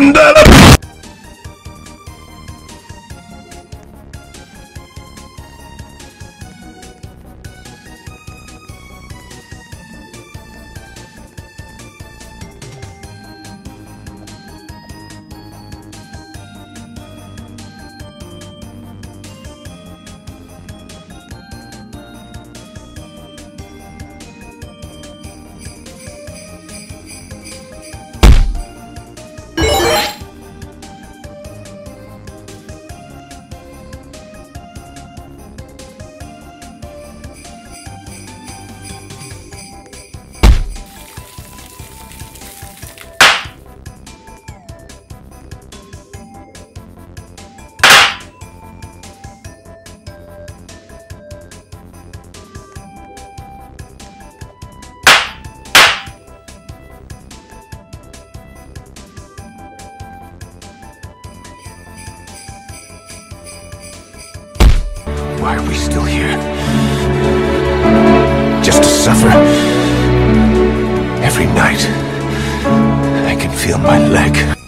Skip Why are we still here? Just to suffer? Every night, I can feel my leg.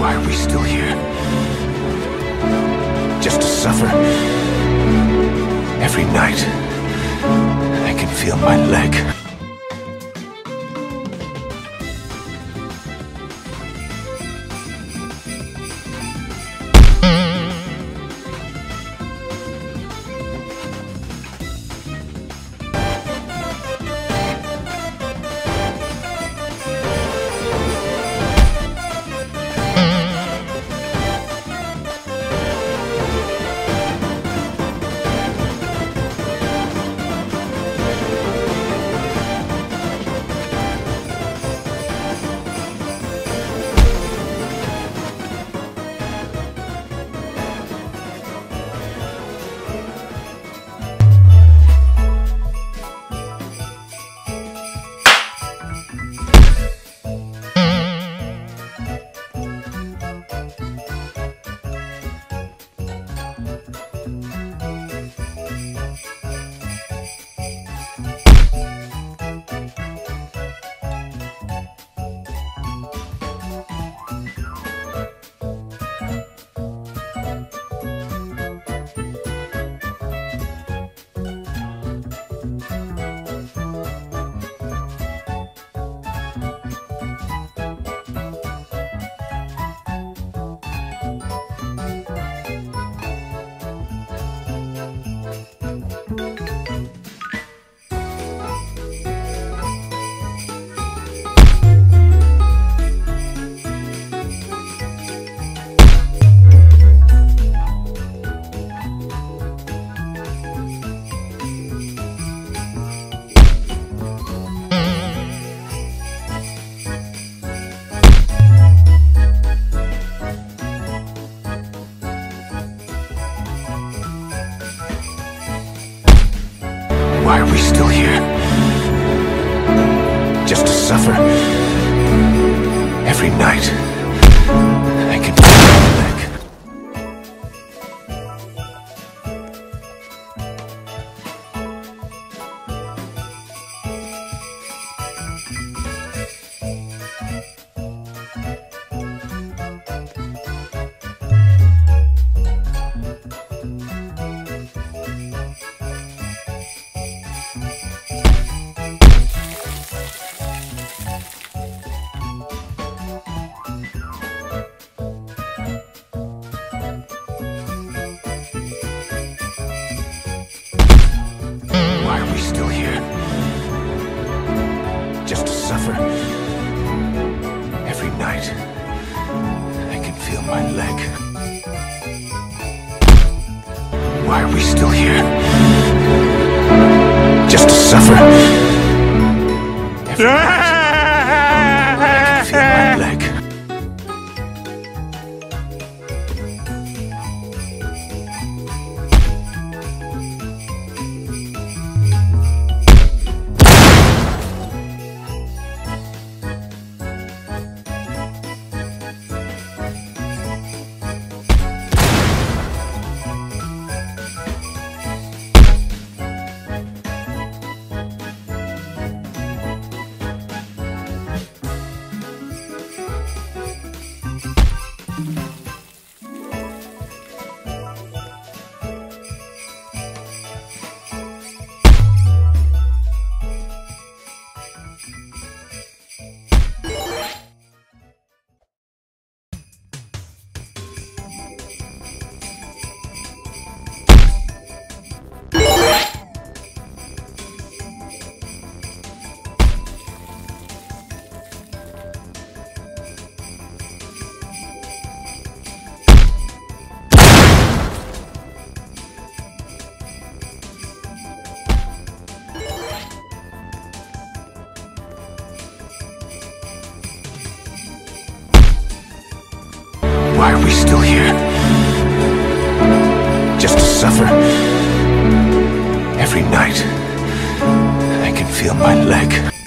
Why are we still here? Just to suffer. Every night, I can feel my leg. Still here? Just to suffer? Why are we still here? Just to suffer? Every night, I can feel my leg.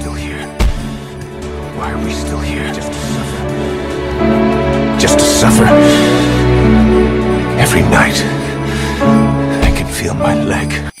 Still here? Why are we still here? Just to suffer? Just to suffer? Every night, I can feel my leg.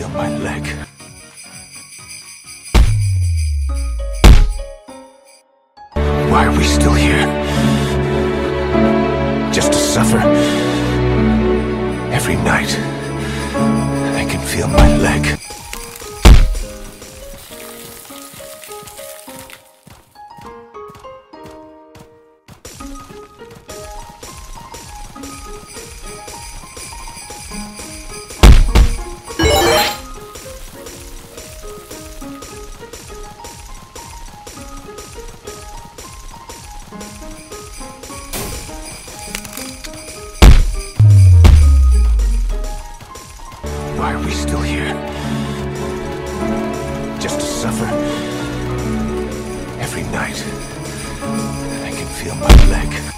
feel my leg. Why are we still here? Just to suffer. Every night, I can feel my leg. feel my leg.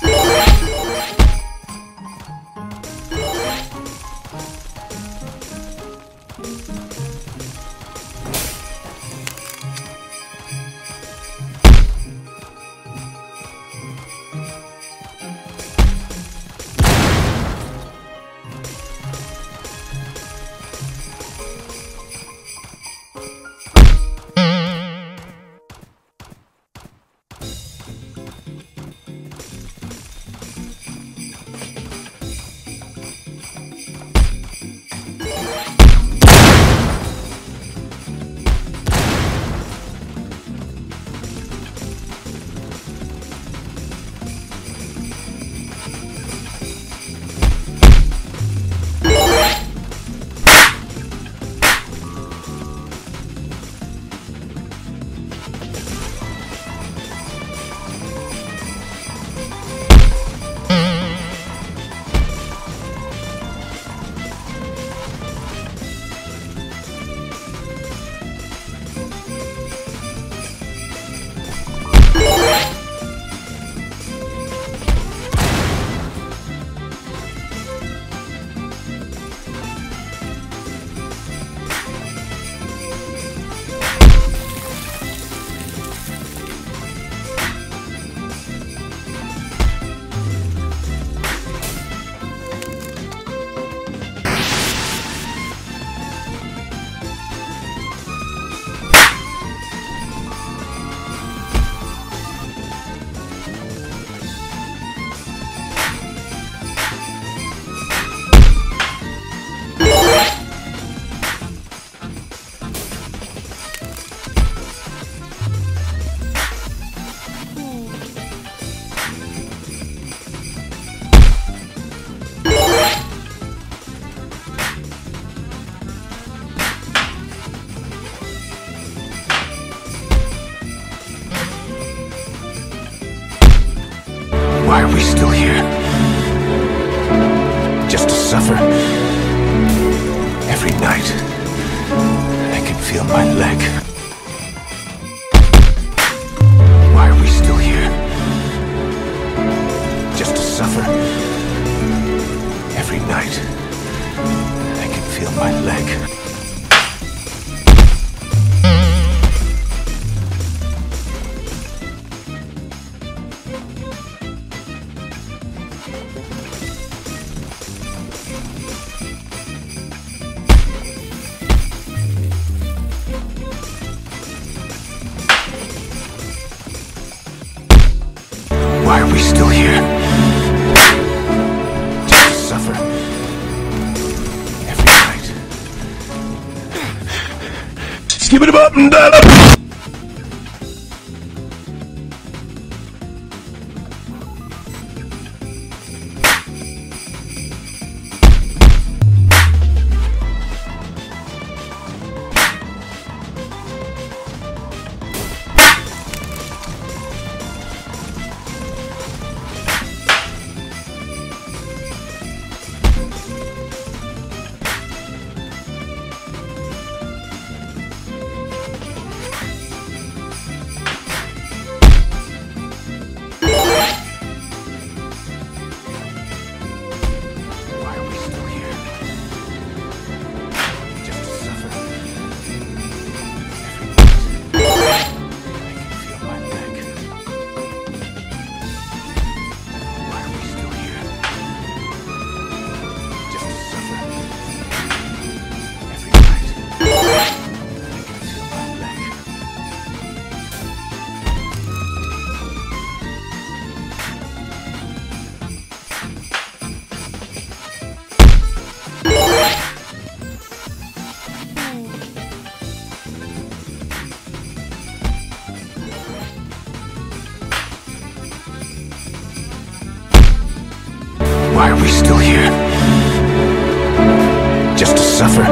Suffer?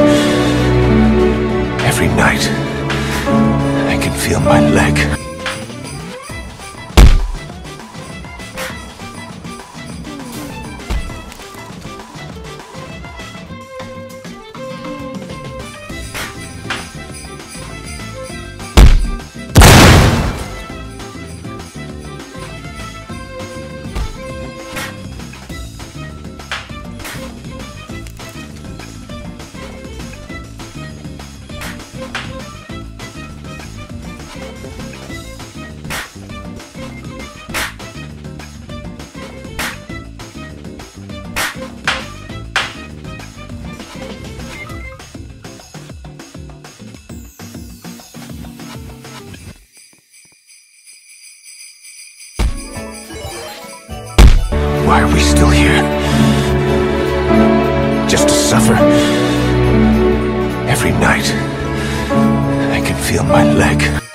Every night, I can feel my leg. Why are we still here? Just to suffer? Every night, I can feel my leg.